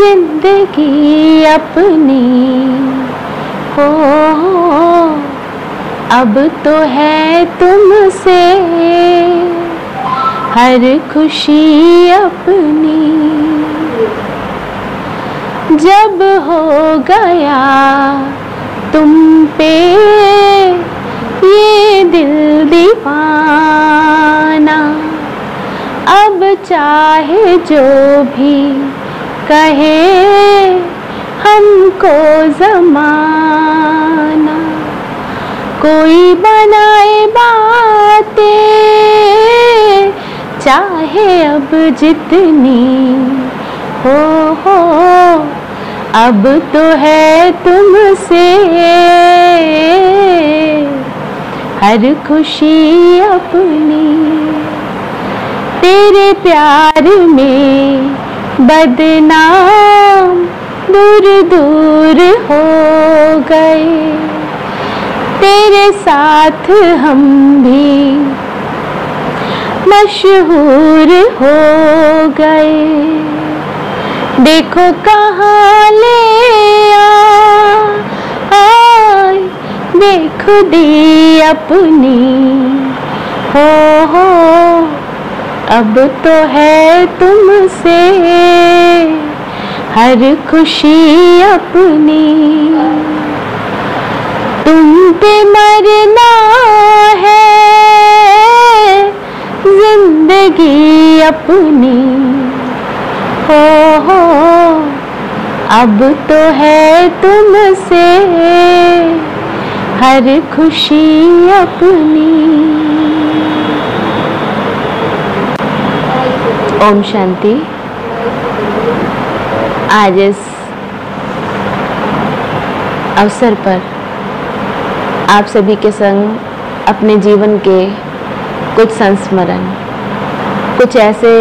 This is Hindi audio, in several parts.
ज़िंदगी अपनी। हो अब तो है तुमसे हर खुशी अपनी। जब हो गया तुम पे ये दिल दीवाना, अब चाहे जो भी कहे, हमको जमाना। कोई बनाए बातें, चाहे अब जितनी हो हो। अब तो है तुमसे। हर खुशी अपनी, तेरे प्यार में बदनाम दूर दूर हो गए। तेरे साथ हम भी मशहूर हो गए। देखो कहाँ ले आए। देखो दी अपनी, हो हो। अब तो है तुमसे हर खुशी अपनी। तुम पे मरना है ज़िंदगी अपनी। हो हो अब तो है तुमसे हर खुशी अपनी। ओम शांति। आज इस अवसर पर आप सभी के संग अपने जीवन के कुछ संस्मरण, कुछ ऐसे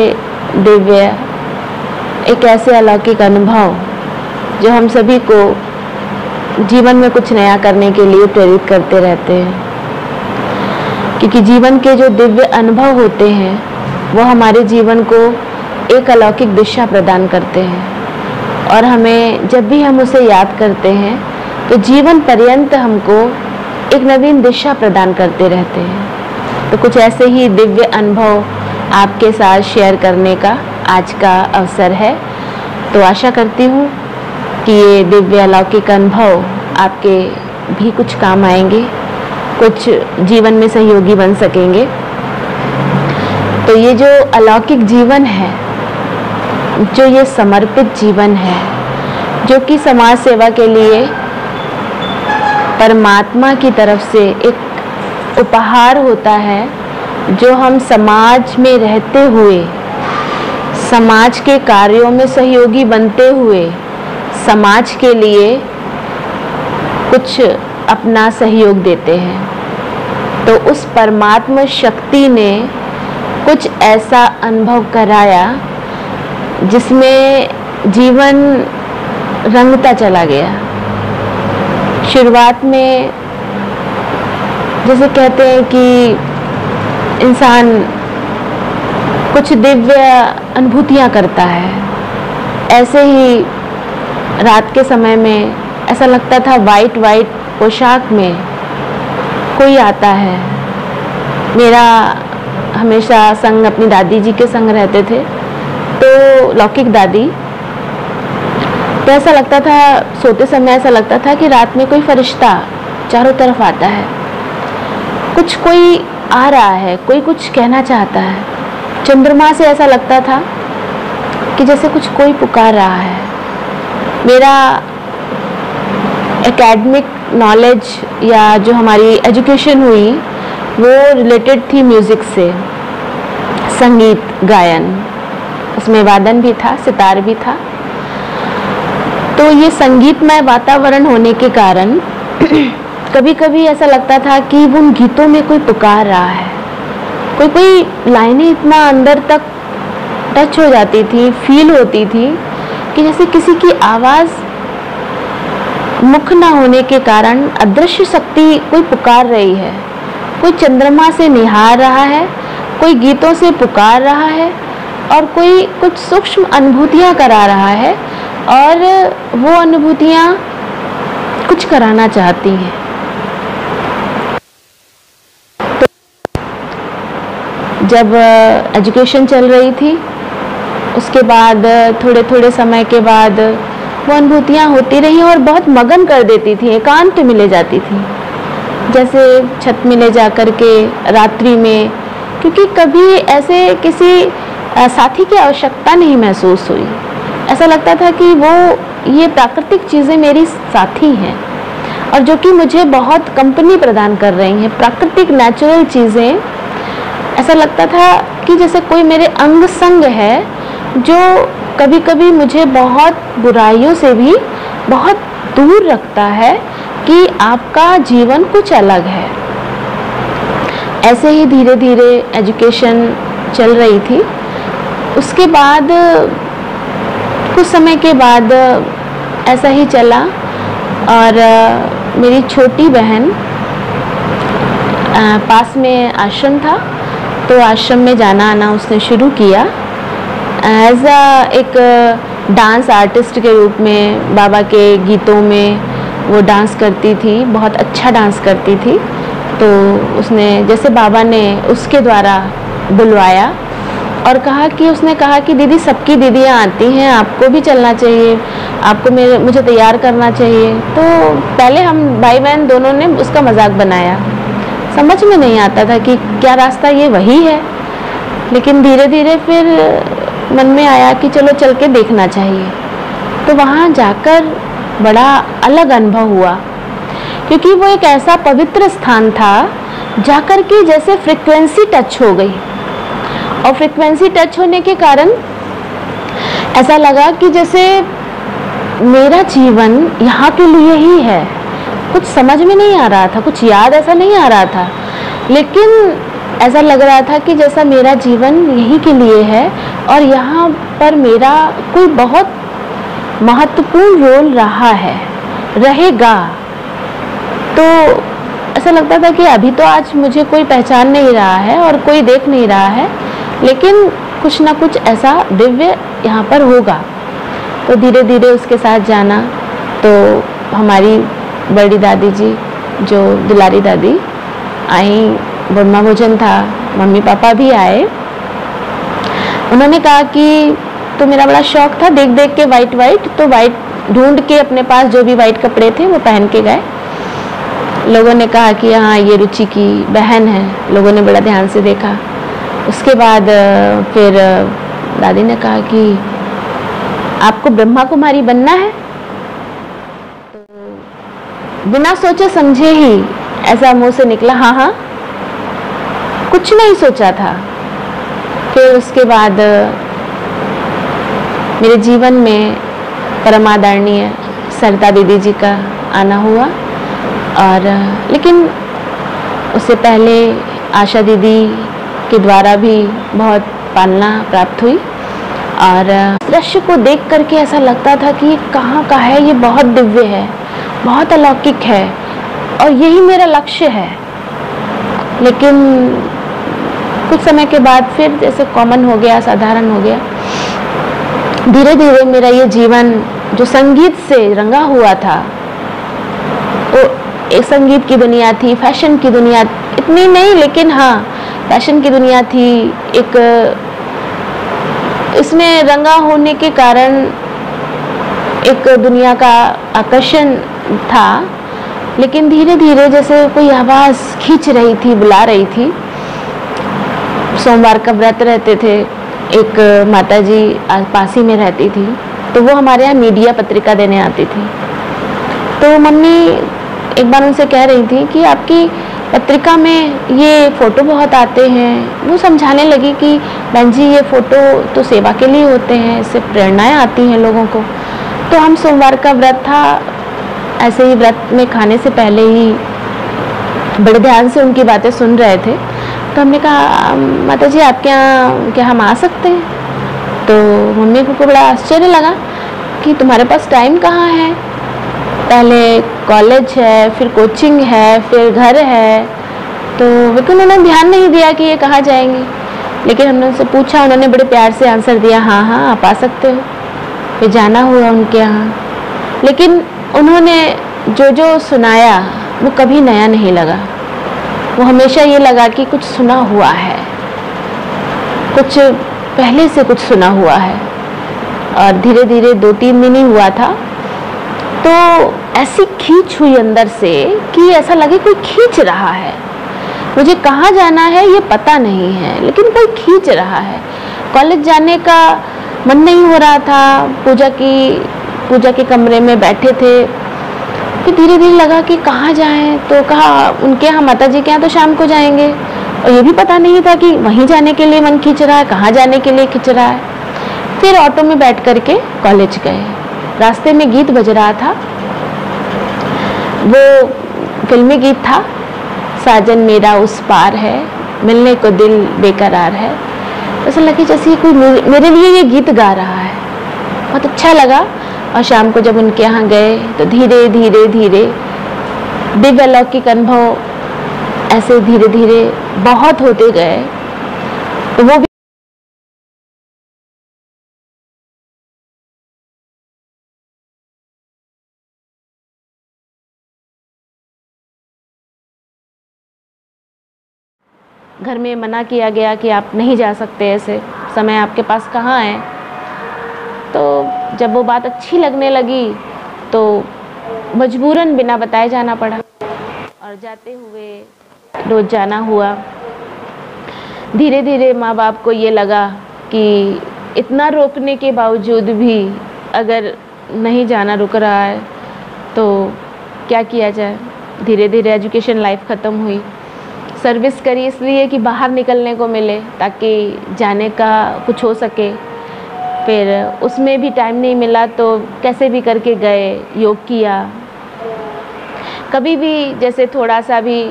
दिव्य, एक ऐसे अलौकिक अनुभव जो हम सभी को जीवन में कुछ नया करने के लिए प्रेरित करते रहते हैं। क्योंकि जीवन के जो दिव्य अनुभव होते हैं वो हमारे जीवन को एक अलौकिक दिशा प्रदान करते हैं। और हमें जब भी हम उसे याद करते हैं तो जीवन पर्यंत हमको एक नवीन दिशा प्रदान करते रहते हैं। तो कुछ ऐसे ही दिव्य अनुभव आपके साथ शेयर करने का आज का अवसर है। तो आशा करती हूँ कि ये दिव्य अलौकिक अनुभव आपके भी कुछ काम आएँगे, कुछ जीवन में सहयोगी बन सकेंगे। तो ये जो अलौकिक जीवन है, जो ये समर्पित जीवन है, जो कि समाज सेवा के लिए परमात्मा की तरफ़ से एक उपहार होता है, जो हम समाज में रहते हुए, समाज के कार्यों में सहयोगी बनते हुए, समाज के लिए कुछ अपना सहयोग देते हैं। तो उस परमात्मा शक्ति ने कुछ ऐसा अनुभव कराया जिसमें जीवन रंगता चला गया। शुरुआत में जैसे कहते हैं कि इंसान कुछ दिव्य अनुभूतियाँ करता है। ऐसे ही रात के समय में ऐसा लगता था वाइट वाइट पोशाक में कोई आता है। मेरा हमेशा संग अपनी दादी जी के संग रहते थे। तो लौकिक दादी तो ऐसा लगता था, सोते समय ऐसा लगता था कि रात में कोई फरिश्ता चारों तरफ़ आता है। कुछ कोई आ रहा है, कोई कुछ कहना चाहता है। चंद्रमा से ऐसा लगता था कि जैसे कुछ कोई पुकार रहा है। मेरा एकेडमिक नॉलेज या जो हमारी एजुकेशन हुई वो रिलेटेड थी म्यूज़िक से। संगीत, गायन। उसमें वादन भी था, सितार भी था। तो ये संगीतमय वातावरण होने के कारण कभी कभी ऐसा लगता था कि उन गीतों में कोई पुकार रहा है। कोई कोई लाइनें इतना अंदर तक टच हो जाती थी फील होती थी कि जैसे किसी की आवाज़ मुख ना होने के कारण अदृश्य शक्ति कोई पुकार रही है। कोई चंद्रमा से निहार रहा है, कोई गीतों से पुकार रहा है और कोई कुछ सूक्ष्म अनुभूतियाँ करा रहा है और वो अनुभूतियाँ कुछ कराना चाहती हैं। तो जब एजुकेशन चल रही थी, उसके बाद थोड़े थोड़े समय के बाद वो अनुभूतियाँ होती रही और बहुत मगन कर देती थी, एकांत मिले जाती थी। जैसे छत में ले जा कर के रात्रि में, क्योंकि कभी ऐसे किसी साथी की आवश्यकता नहीं महसूस हुई। ऐसा लगता था कि वो, ये प्राकृतिक चीज़ें मेरी साथी हैं और जो कि मुझे बहुत कंपनी प्रदान कर रही हैं, प्राकृतिक नेचुरल चीज़ें। ऐसा लगता था कि जैसे कोई मेरे अंग संग है, जो कभी कभी मुझे बहुत बुराइयों से भी बहुत दूर रखता है कि आपका जीवन कुछ अलग है। ऐसे ही धीरे धीरे एजुकेशन चल रही थी। उसके बाद, कुछ समय के बाद ऐसा ही चला और मेरी छोटी बहन पास में आश्रम था तो आश्रम में जाना आना उसने शुरू किया। एज एक डांस आर्टिस्ट के रूप में, बाबा के गीतों में वो डांस करती थी, बहुत अच्छा डांस करती थी। तो उसने, जैसे बाबा ने उसके द्वारा बुलवाया और कहा कि, उसने कहा कि, दीदी, सबकी दीदियाँ आती हैं, आपको भी चलना चाहिए, आपको मेरे, मुझे तैयार करना चाहिए। तो पहले हम भाई बहन दोनों ने उसका मज़ाक बनाया। समझ में नहीं आता था कि क्या रास्ता ये वही है। लेकिन धीरे धीरे फिर मन में आया कि चलो, चल के देखना चाहिए। तो वहाँ जाकर बड़ा अलग अनुभव हुआ। क्योंकि वो एक ऐसा पवित्र स्थान था, जाकर के जैसे फ्रिक्वेंसी टच हो गई। और फ्रिक्वेंसी टच होने के कारण ऐसा लगा कि जैसे मेरा जीवन यहाँ के लिए ही है। कुछ समझ में नहीं आ रहा था, कुछ याद ऐसा नहीं आ रहा था। लेकिन ऐसा लग रहा था कि जैसा मेरा जीवन यहीं के लिए है और यहाँ पर मेरा कोई बहुत महत्वपूर्ण रोल रहा है, रहेगा। तो ऐसा लगता था कि अभी तो आज मुझे कोई पहचान नहीं रहा है और कोई देख नहीं रहा है, लेकिन कुछ ना कुछ ऐसा दिव्य यहाँ पर होगा। तो धीरे धीरे उसके साथ जाना तो हमारी बड़ी दादी जी, जो दुलारी दादी, आई ब्रह्मा भोजन था मम्मी पापा भी आए। उन्होंने कहा कि तो मेरा बड़ा शौक था देख देख के वाइट वाइट तो वाइट ढूंढ के अपने पास जो भी वाइट कपड़े थे वो पहन के गए। लोगों ने कहा कि हाँ ये रुचि की बहन है। लोगों ने बड़ा ध्यान से देखा। उसके बाद फिर दादी ने कहा कि आपको ब्रह्मा कुमारी बनना है? तो बिना सोचे समझे ही ऐसा मुँह से निकला हाँ हाँ। कुछ नहीं सोचा था। फिर उसके बाद मेरे जीवन में परमादरणीय सरिता दीदी जी का आना हुआ। और, लेकिन उससे पहले आशा दीदी के द्वारा भी बहुत पालना प्राप्त हुई। और, दृश्य को देख करके ऐसा लगता था कि ये कहाँ का है? ये बहुत दिव्य है, बहुत अलौकिक है, और यही मेरा लक्ष्य है। लेकिन कुछ समय के बाद फिर जैसे कॉमन हो गया, साधारण हो गया धीरे धीरे मेरा ये जीवन जो संगीत से रंगा हुआ था तो एक संगीत की दुनिया थी, फ़ैशन की दुनिया, इतनी नहीं, लेकिन हाँ फ़ैशन की दुनिया थी, एक, इसमें रंगा होने के कारण एक दुनिया का आकर्षण था, लेकिन धीरे धीरे जैसे कोई आवाज़ खींच रही थी, बुला रही थी, सोमवार का व्रत रहते थे एक माता जी पासी में रहती थी तो वो हमारे यहाँ मीडिया पत्रिका देने आती थी। तो मम्मी एक बार उनसे कह रही थी कि आपकी पत्रिका में ये फ़ोटो बहुत आते हैं। वो समझाने लगी कि, बहन जी, ये फ़ोटो तो सेवा के लिए होते हैं, इससे प्रेरणाएँ आती हैं लोगों को। तो हम सोमवार का व्रत था। ऐसे ही व्रत में खाने से पहले ही बड़े ध्यान से उनकी बातें सुन रहे थे। तो हमने कहा माता जी आपके यहाँ, क्या हम आ सकते हैं? तो मम्मी को बड़ा आश्चर्य लगा कि तुम्हारे पास टाइम कहाँ है? पहले कॉलेज है, फिर कोचिंग है, फिर घर है। तो बिल्कुल उन्होंने ध्यान नहीं दिया कि ये कहाँ जाएँगे। लेकिन हमने उनसे पूछा, उन्होंने बड़े प्यार से आंसर दिया हाँ हाँ आप आ सकते हो। फिर जाना हुआ उनके यहाँ। लेकिन उन्होंने जो जो सुनाया, वो कभी नया नहीं लगा। वो हमेशा ये लगा कि कुछ सुना हुआ है। कुछ पहले से कुछ सुना हुआ है। और धीरे धीरे दो तीन दिन ही हुआ था। तो ऐसी खींच हुई अंदर से कि ऐसा लगे कोई खींच रहा है। मुझे कहाँ जाना है ये पता नहीं है, लेकिन कोई खींच रहा है। कॉलेज जाने का मन नहीं हो रहा था। पूजा की, पूजा के कमरे में बैठे थे। फिर धीरे धीरे लगा कि कहाँ जाएँ? तो कहा, उनके यहाँ माता जी के यहाँ तो शाम को जाएँगे। और ये भी पता नहीं था कि वहीं जाने के लिए मन खींच रहा है, कहाँ जाने के लिए खींच रहा है। फिर ऑटो में बैठ करके कॉलेज गए। रास्ते में गीत बज रहा था। वो फिल्मी गीत था, साजन मेरा उस पार है, मिलने को दिल बेकरार है। ऐसा लगे जैसे कोई मेरे लिए ये गीत गा रहा है। बहुत अच्छा लगा। और शाम को जब उनके यहाँ गए तो धीरे धीरे धीरे दिव्य अलौकिक अनुभव ऐसे धीरे धीरे बहुत होते गए। तो वो भी घर में मना किया गया कि आप नहीं जा सकते ऐसे। समय आपके पास कहाँ है? तो जब वो बात अच्छी लगने लगी तो मजबूरन बिना बताए जाना पड़ा। और जाते हुए रोज़ जाना हुआ। धीरे धीरे माँ बाप को ये लगा कि इतना रोकने के बावजूद भी अगर नहीं जाना रुक रहा है तो क्या किया जाए? धीरे धीरे एजुकेशन लाइफ ख़त्म हुई। सर्विस करी इसलिए कि बाहर निकलने को मिले, ताकि जाने का कुछ हो सके। फिर उसमें भी टाइम नहीं मिला तो कैसे भी करके गए योग किया। कभी भी जैसे थोड़ा सा भी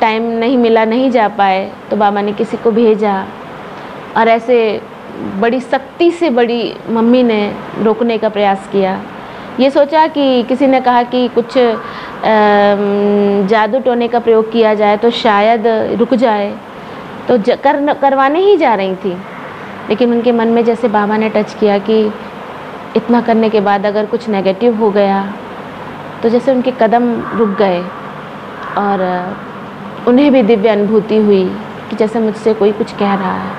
टाइम नहीं मिला नहीं जा पाए तो बाबा ने किसी को भेजा। और ऐसे बड़ी सख्ती से बड़ी मम्मी ने रोकने का प्रयास किया। ये सोचा कि किसी ने कहा कि कुछ जादू टोने का प्रयोग किया जाए तो शायद रुक जाए। तो ज, कर करवाने ही जा रही थी। लेकिन उनके मन में जैसे बाबा ने टच किया कि इतना करने के बाद अगर कुछ नेगेटिव हो गया तो जैसे उनके कदम रुक गए और उन्हें भी दिव्य अनुभूति हुई कि जैसे मुझसे कोई कुछ कह रहा है।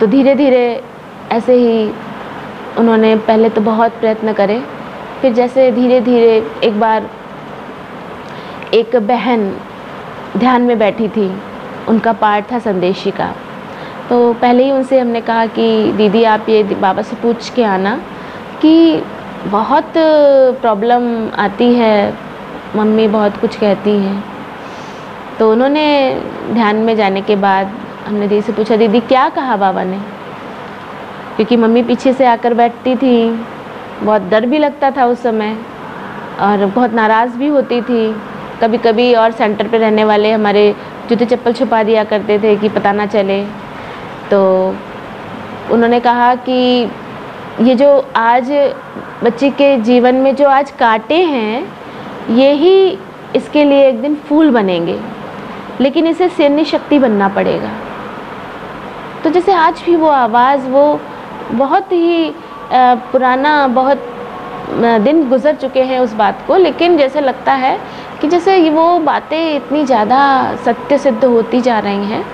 तो धीरे धीरे ऐसे ही उन्होंने पहले तो बहुत प्रयत्न करे, फिर जैसे धीरे धीरे एक बार एक बहन ध्यान में बैठी थी, उनका पाठ था संदेशी का तो पहले ही उनसे हमने कहा कि, दीदी, आप ये बाबा से पूछ के आना कि बहुत प्रॉब्लम आती है, मम्मी बहुत कुछ कहती हैं। तो उन्होंने ध्यान में जाने के बाद हमने दीदी से पूछा, दीदी, क्या कहा बाबा ने? क्योंकि मम्मी पीछे से आकर बैठती थी, बहुत डर भी लगता था उस समय और बहुत नाराज़ भी होती थी। कभी कभी और सेंटर पे रहने वाले हमारे जूते चप्पल छुपा दिया करते थे कि पता ना चले। तो उन्होंने कहा कि ये जो आज बच्चे के जीवन में जो आज काटे हैं, ये ही इसके लिए एक दिन फूल बनेंगे। लेकिन इसे सैन्य शक्ति बनना पड़ेगा। तो जैसे आज भी वो आवाज़, वो बहुत ही पुराना, बहुत दिन गुजर चुके हैं उस बात को, लेकिन जैसे लगता है कि जैसे वो बातें इतनी ज़्यादा सत्य सिद्ध होती जा रही हैं।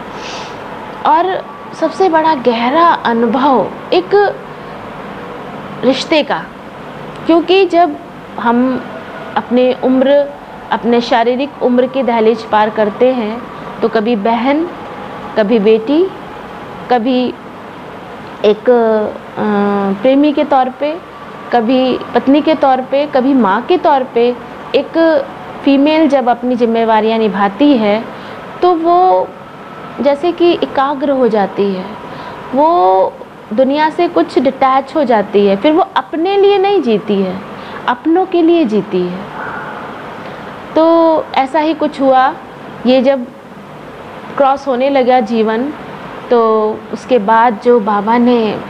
और सबसे बड़ा गहरा अनुभव एक रिश्ते का। क्योंकि जब हम अपने उम्र, अपने शारीरिक उम्र की दहलीज पार करते हैं तो कभी बहन, कभी बेटी, कभी एक प्रेमी के तौर पे, कभी पत्नी के तौर पे, कभी माँ के तौर पे एक फीमेल जब अपनी जिम्मेवारियाँ निभाती है तो वो जैसे कि एकाग्र हो जाती है, वो दुनिया से कुछ डिटैच हो जाती है, फिर वो अपने लिए नहीं जीती है, अपनों के लिए जीती है। तो ऐसा ही कुछ हुआ, ये जब क्रॉस होने लगा जीवन तो उसके बाद जो बाबा ने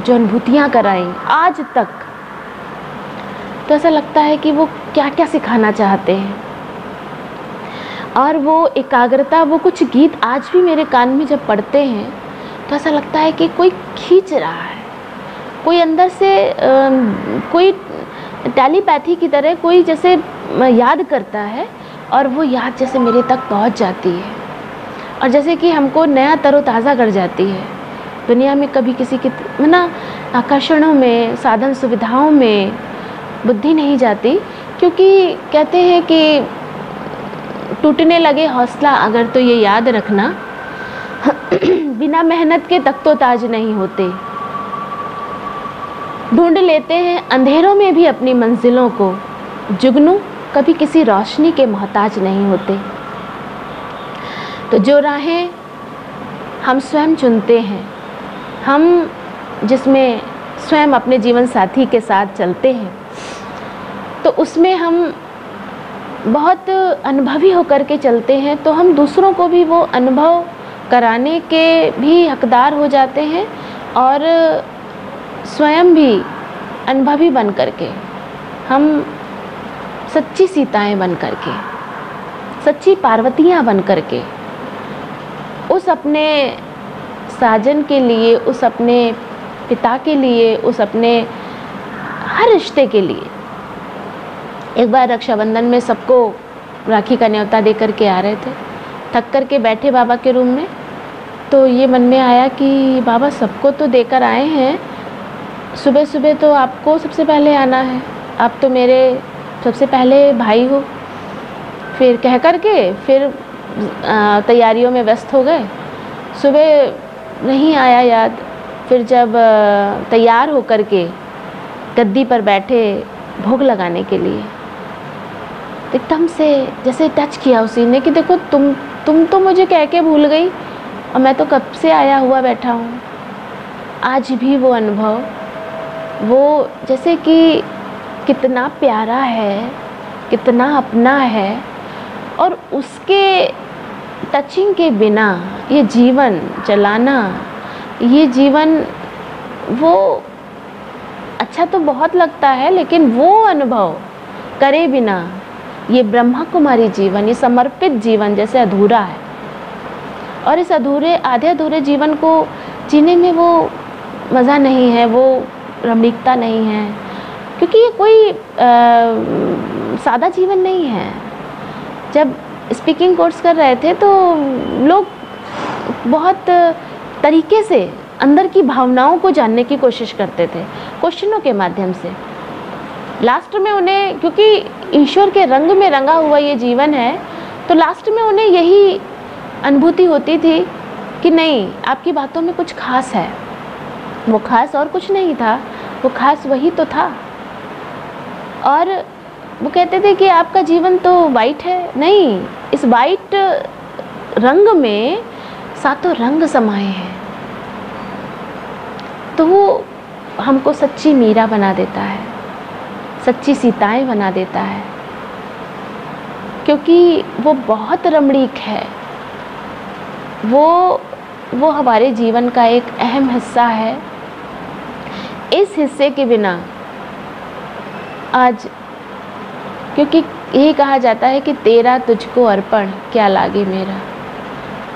जो अनुभूतियाँ कराई आज तक तो ऐसा लगता है कि वो क्या क्या सिखाना चाहते हैं। और वो एकाग्रता, वो कुछ गीत आज भी मेरे कान में जब पढ़ते हैं तो ऐसा लगता है कि कोई खींच रहा है। कोई अंदर से कोई टेलीपैथी की तरह, कोई जैसे याद करता है और वो याद जैसे मेरे तक पहुँच जाती है। और जैसे कि हमको नया तरोताज़ा कर जाती है। दुनिया में कभी किसी की ना, आकर्षणों में, साधन सुविधाओं में बुद्धि नहीं जाती, क्योंकि कहते हैं कि टूटने लगे हौसला, अगर तो ये याद रखना। बिना मेहनत के तक तो ताज नहीं होते। ढूंढ लेते हैं अंधेरों में भी अपनी मंजिलों को। जुगनू कभी किसी रोशनी के मोहताज नहीं होते। तो जो राहें हम स्वयं चुनते हैं, हम जिसमें स्वयं अपने जीवन साथी के साथ चलते हैं तो उसमें हम बहुत अनुभवी होकर के चलते हैं तो हम दूसरों को भी वो अनुभव कराने के भी हकदार हो जाते हैं और स्वयं भी अनुभवी बन करके, हम सच्ची सीताएँ बन करके, सच्ची पार्वतियाँ बन करके, उस अपने साजन के लिए, उस अपने पिता के लिए, उस अपने हर रिश्ते के लिए एक बार रक्षाबंधन में सबको राखी का न्योता दे करके आ रहे थे। थक कर के बैठे बाबा के रूम में। तो ये मन में आया कि बाबा सबको तो देकर आए हैं। सुबह सुबह तो आपको सबसे पहले आना है। आप तो मेरे सबसे पहले भाई हो। फिर कह कर के फिर तैयारियों में व्यस्त हो गए। सुबह नहीं आया याद। फिर जब तैयार होकर के गद्दी पर बैठे भोग लगाने के लिए। एकदम से जैसे टच किया उसी ने कि देखो तुम तुम तो मुझे कह के भूल गई। और मैं तो कब से आया हुआ बैठा हूँ? आज भी वो अनुभव, वो जैसे कि कितना प्यारा है, कितना अपना है, और उसके टचिंग के बिना ये जीवन चलाना, ये जीवन वो अच्छा तो बहुत लगता है, लेकिन वो अनुभव करे बिना ये ब्रह्मा कुमारी जीवन ये समर्पित जीवन जैसे अधूरा है। और इस अधूरे आधे अधूरे जीवन को जीने में वो मज़ा नहीं है वो रमणीकता नहीं है क्योंकि ये कोई आ, सादा जीवन नहीं है। जब स्पीकिंग कोर्स कर रहे थे तो लोग बहुत तरीके से अंदर की भावनाओं को जानने की कोशिश करते थे क्वेश्चनों के माध्यम से। लास्ट में उन्हें, क्योंकि ईश्वर के रंग में रंगा हुआ ये जीवन है तो लास्ट में उन्हें यही अनुभूति होती थी कि नहीं, आपकी बातों में कुछ खास है। वो खास और कुछ नहीं था, वो खास वही तो था। और वो कहते थे कि आपका जीवन तो वाइट है। नहीं, इस वाइट रंग में सातों रंग समाये हैं। तो वो हमको सच्ची मीरा बना देता है। सच्ची सीताएँ बना देता है। क्योंकि वो बहुत रमणीक है। वो वो हमारे जीवन का एक अहम हिस्सा है। इस हिस्से के बिना आज, क्योंकि यही कहा जाता है कि तेरा तुझको अर्पण, क्या लागे मेरा?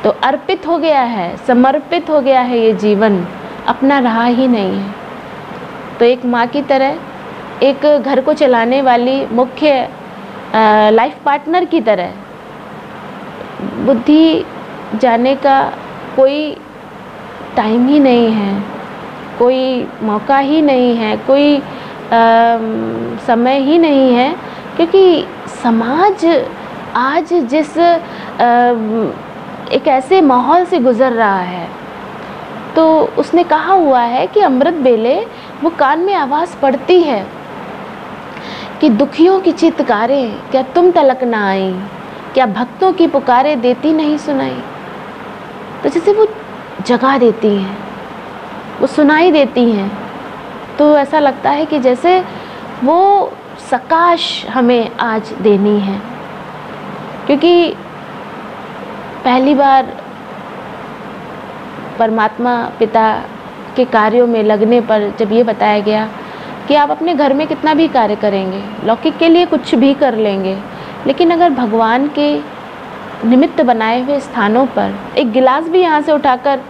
तो अर्पित हो गया है, समर्पित हो गया है ये जीवन, अपना रहा ही नहीं है। तो एक माँ की तरह एक घर को चलाने वाली मुख्य लाइफ पार्टनर की तरह बुद्धि जाने का कोई टाइम ही नहीं है कोई मौका ही नहीं है कोई आ, समय ही नहीं है क्योंकि समाज आज जिस आ, एक ऐसे माहौल से गुज़र रहा है तो उसने कहा हुआ है कि अमृत बेले वो कान में आवाज़ पड़ती है। कि दुखियों की चित्कारें, क्या तुम तलक ना आई? क्या भक्तों की पुकारें देती नहीं सुनाई? तो जैसे वो जगा देती हैं, वो सुनाई देती हैं तो ऐसा लगता है कि जैसे वो सकाश हमें आज देनी है। क्योंकि पहली बार परमात्मा पिता के कार्यों में लगने पर जब ये बताया गया कि आप अपने घर में कितना भी कार्य करेंगे, लौकिक के लिए कुछ भी कर लेंगे, लेकिन अगर भगवान के निमित्त बनाए हुए स्थानों पर एक गिलास भी यहाँ से उठाकर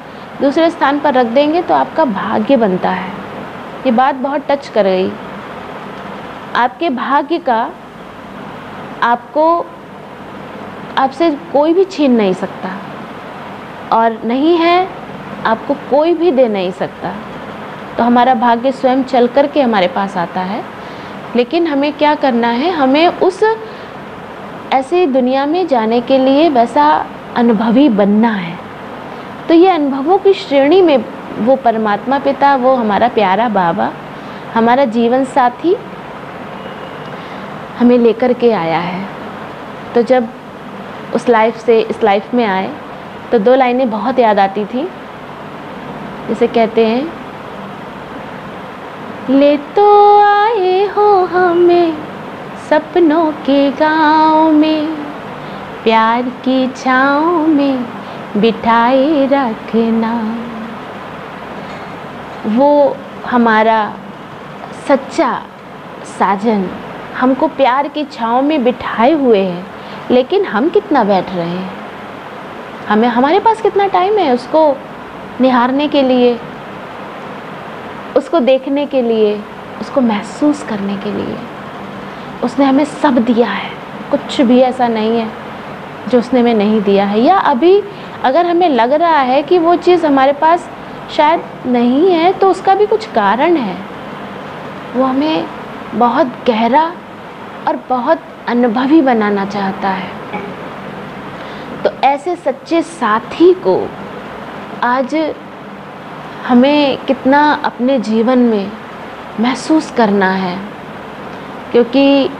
दूसरे स्थान पर रख देंगे तो आपका भाग्य बनता है। ये बात बहुत टच कर गई। आपके भाग्य का आपको आपसे कोई भी छीन नहीं सकता। और नहीं है, आपको कोई भी दे नहीं सकता। तो हमारा भाग्य स्वयं चल कर के हमारे पास आता है। लेकिन हमें क्या करना है? हमें उस ऐसी दुनिया में जाने के लिए वैसा अनुभवी बनना है। तो ये अनुभवों की श्रेणी में वो परमात्मा पिता, वो हमारा प्यारा बाबा, हमारा जीवन साथी हमें लेकर के आया है। तो जब उस लाइफ से, इस लाइफ में आए तो दो लाइनें बहुत याद आती थी। जैसे कहते हैं ले तो आए हो हमें सपनों के गाँव में, प्यार की छाँव में बिठाए रखना। वो हमारा सच्चा साजन, हमको प्यार की छाँव में बिठाए हुए हैं, लेकिन हम कितना बैठ रहे हैं? हमें, हमारे पास कितना टाइम है उसको निहारने के लिए? उसको देखने के लिए, उसको महसूस करने के लिए। उसने हमें सब दिया है। कुछ भी ऐसा नहीं है जो उसने हमें नहीं दिया है। या अभी अगर हमें लग रहा है कि वो चीज़ हमारे पास शायद नहीं है तो उसका भी कुछ कारण है। वो हमें बहुत गहरा और बहुत अनुभवी बनाना चाहता है। तो ऐसे सच्चे साथी को आज हमें कितना अपने जीवन में महसूस करना है। क्योंकि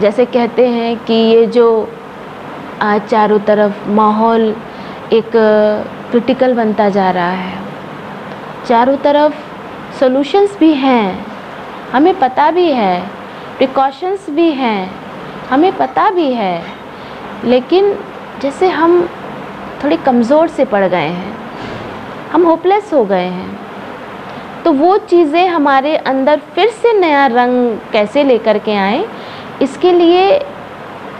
जैसे कहते हैं कि ये जो आज चारों तरफ़ माहौल एक क्रिटिकल बनता जा रहा है। चारों तरफ़ सॉल्यूशंस भी हैं, हमें पता भी है प्रिकॉशंस भी हैं, हमें पता भी है, लेकिन जैसे हम थोड़े कमज़ोर से पड़ गए हैं। हम होपलेस हो गए हैं। तो वो चीज़ें हमारे अंदर फिर से नया रंग कैसे लेकर के आए, इसके लिए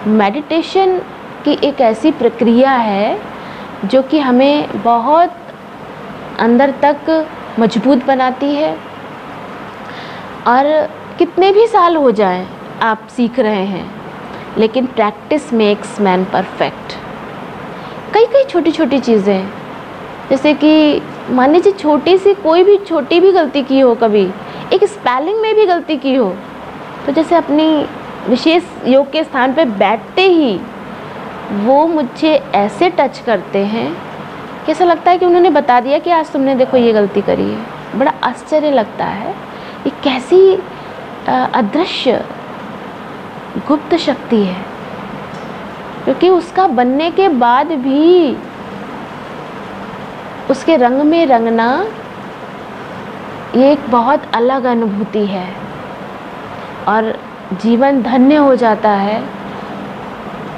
मेडिटेशन की एक ऐसी प्रक्रिया है जो कि हमें बहुत अंदर तक मज़बूत बनाती है। और कितने भी साल हो जाएँ, आप सीख रहे हैं, लेकिन प्रैक्टिस मेक्स मैन परफेक्ट कई कई छोटी छोटी चीज़ें जैसे कि मान लीजिए छोटी सी कोई भी, छोटी भी गलती की हो कभी, एक स्पेलिंग में भी गलती की हो तो जैसे अपनी विशेष योग के स्थान पर बैठते ही वो मुझे ऐसे टच करते हैं कि ऐसा लगता है कि उन्होंने बता दिया कि आज तुमने देखो ये गलती करी है। बड़ा आश्चर्य लगता है ये कैसी अदृश्य गुप्त शक्ति है, क्योंकि उसका बनने के बाद भी उसके रंग में रंगना ये एक बहुत अलग अनुभूति है। और जीवन धन्य हो जाता है,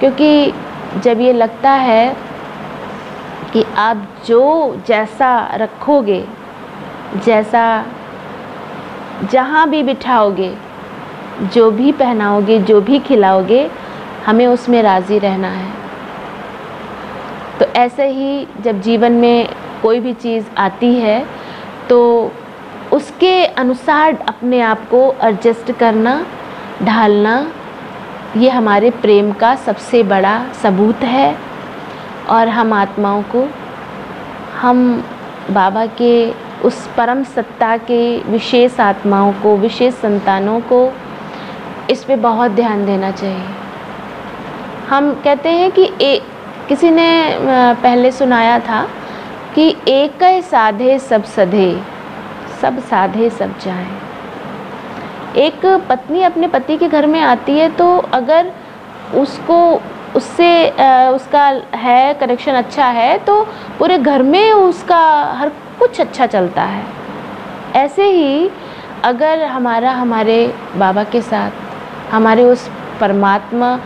क्योंकि जब ये लगता है कि आप जो जैसा रखोगे, जैसा जहाँ भी बिठाओगे, जो भी पहनाओगे, जो भी खिलाओगे, हमें उसमें राज़ी रहना है। तो ऐसे ही जब जीवन में कोई भी चीज़ आती है तो उसके अनुसार अपने आप को एडजस्ट करना, ढालना, ये हमारे प्रेम का सबसे बड़ा सबूत है। और हम आत्माओं को, हम बाबा के उस परम सत्ता के विशेष आत्माओं को, विशेष संतानों को, इस पे बहुत ध्यान देना चाहिए। हम कहते हैं कि एक किसी ने पहले सुनाया था कि एक साधे सब सधे, सब साधे सब जाए। एक पत्नी अपने पति के घर में आती है तो अगर उसको, उससे उसका है कनेक्शन अच्छा है तो पूरे घर में उसका हर कुछ अच्छा चलता है। ऐसे ही अगर हमारा, हमारे बाबा के साथ, हमारे उस परमात्मा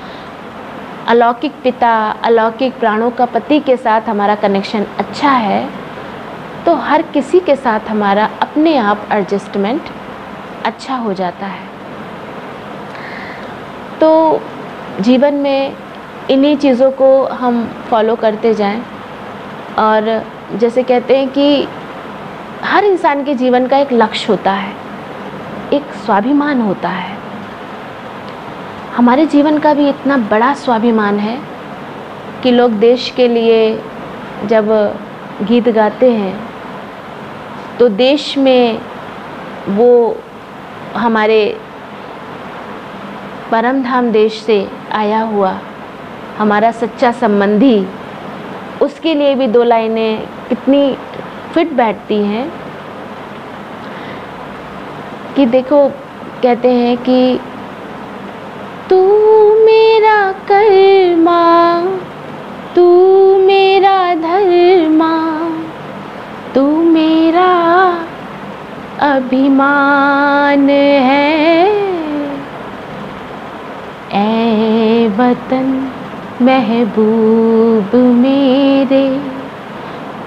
अलौकिक पिता, अलौकिक प्राणों का पति के साथ हमारा कनेक्शन अच्छा है तो हर किसी के साथ हमारा अपने आप एडजस्टमेंट अच्छा हो जाता है। तो जीवन में इन्हीं चीज़ों को हम फॉलो करते जाएँ और जैसे कहते हैं कि हर इंसान के जीवन का एक लक्ष्य होता है, एक स्वाभिमान होता है। हमारे जीवन का भी इतना बड़ा स्वाभिमान है कि लोग देश के लिए जब गीत गाते हैं तो देश में वो हमारे परम धाम देश से आया हुआ, हमारा सच्चा संबंधी, उसके लिए भी दो लाइनें कितनी फिट बैठती हैं कि देखो, कहते हैं कि कर्मा, तू मेरा धर्मा, तू मेरा अभिमान है। ए वतन महबूब मेरे,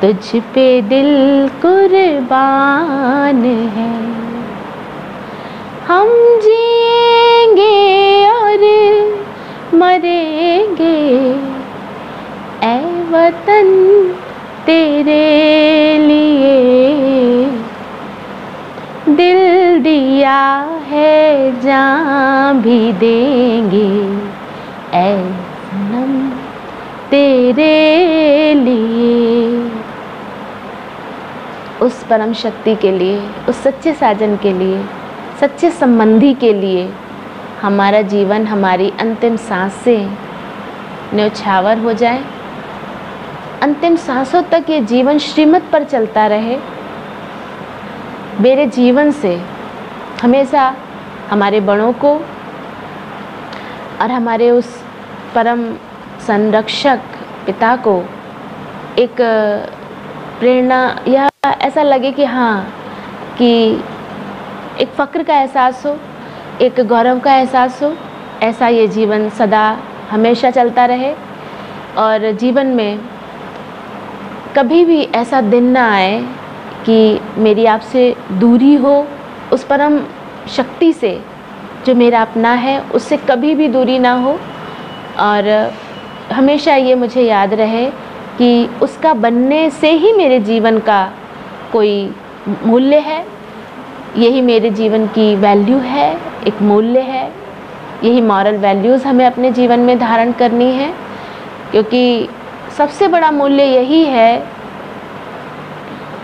तुझ पे दिल कुर्बान है। हम जिएँगे और मरेंगे। ए वतन तेरे लिए। दिल दिया है, जान भी देंगे। ए सनम तेरे लिए। उस परम शक्ति के लिए, उस सच्चे साजन के लिए, सच्चे संबंधी के लिए हमारा जीवन हमारी अंतिम सांस से न्यौछावर हो जाए। अंतिम सांसों तक ये जीवन श्रीमत पर चलता रहे। मेरे जीवन से हमेशा हमारे बड़ों को और हमारे उस परम संरक्षक पिता को एक प्रेरणा या ऐसा लगे कि हाँ कि एक फ़क्र का एहसास हो। एक गौरव का एहसास हो। ऐसा ये जीवन सदा हमेशा चलता रहे और जीवन में कभी भी ऐसा दिन ना आए कि मेरी आपसे दूरी हो, उस परम शक्ति से जो मेरा अपना है, उससे कभी भी दूरी ना हो। और हमेशा ये मुझे याद रहे कि उसका बनने से ही मेरे जीवन का कोई मूल्य है। यही मेरे जीवन की वैल्यू है एक मूल्य है। यही मॉरल वैल्यूज़ हमें अपने जीवन में धारण करनी है क्योंकि सबसे बड़ा मूल्य यही है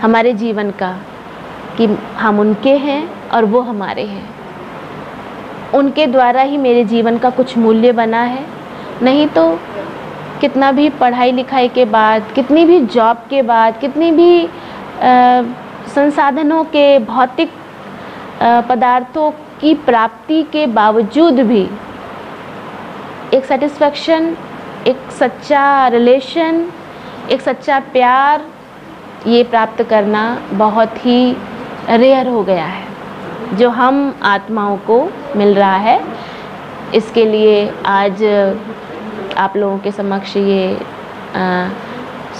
हमारे जीवन का कि हम उनके हैं और वो हमारे हैं। उनके द्वारा ही मेरे जीवन का कुछ मूल्य बना है। नहीं तो कितना भी पढ़ाई लिखाई के बाद कितनी भी जॉब के बाद कितनी भी आ, संसाधनों के भौतिक पदार्थों की प्राप्ति के बावजूद भी एक सेटिस्फेक्शन एक सच्चा रिलेशन एक सच्चा प्यार ये प्राप्त करना बहुत ही रेयर हो गया है जो हम आत्माओं को मिल रहा है। इसके लिए आज आप लोगों के समक्ष ये आ,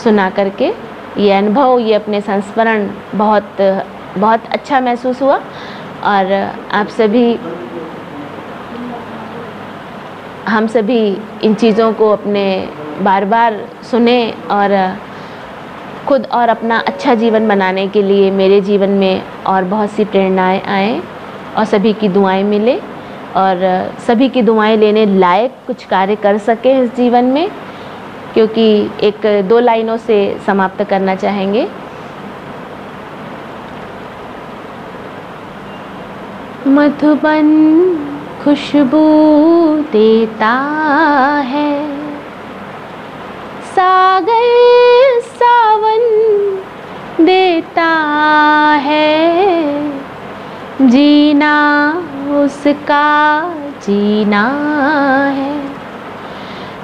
सुना करके ये अनुभव ये अपने संस्मरण बहुत बहुत अच्छा महसूस हुआ। और आप सभी, हम सभी इन चीज़ों को अपने बार बार सुने और खुद और अपना अच्छा जीवन बनाने के लिए मेरे जीवन में और बहुत सी प्रेरणाएँ आए और सभी की दुआएँ मिले और सभी की दुआएँ लेने लायक कुछ कार्य कर सके इस जीवन में, क्योंकि एक दो लाइनों से समाप्त करना चाहेंगे। मधुबन खुशबू देता है। सागर सावन देता है। जीना उसका जीना है।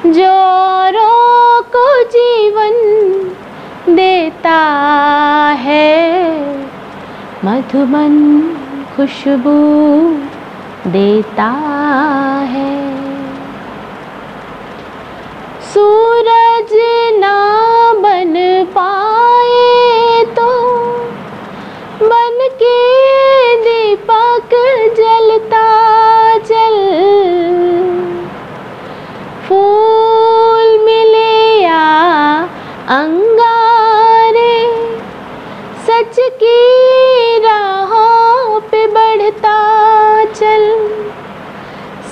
जोरों को जीवन देता है। मधुबन खुशबू देता है। सूरज ना बन पाए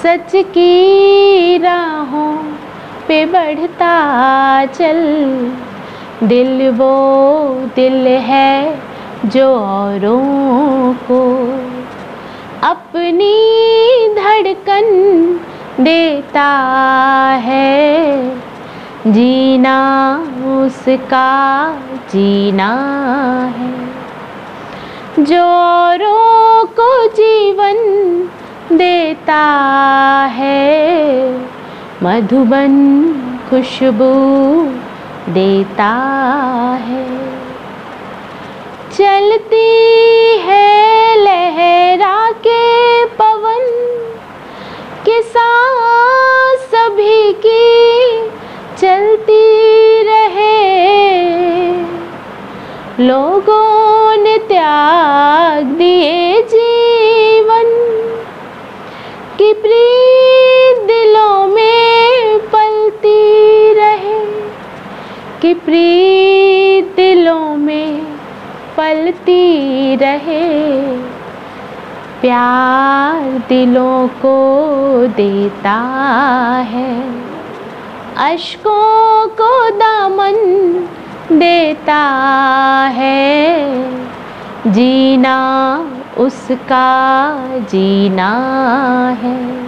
सच की राहों पे बढ़ता चल। दिल वो दिल है जो औरों को अपनी धड़कन देता है। जीना उसका जीना है। जो औरों को जीवन देता है। मधुबन खुशबू देता है। चलती है लहरा के पवन के साथ सभी की चलती रहे। लोगों ने त्याग दिए प्रीत दिलों में पलती रहे। प्यार दिलों को देता है। अशकों को दामन देता है। जीना उसका जीना है।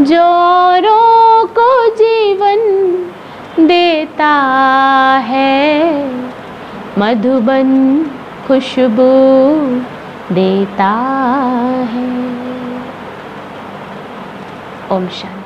जोरों को जीवन देता है। मधुबन खुशबू देता है। ओम शांति।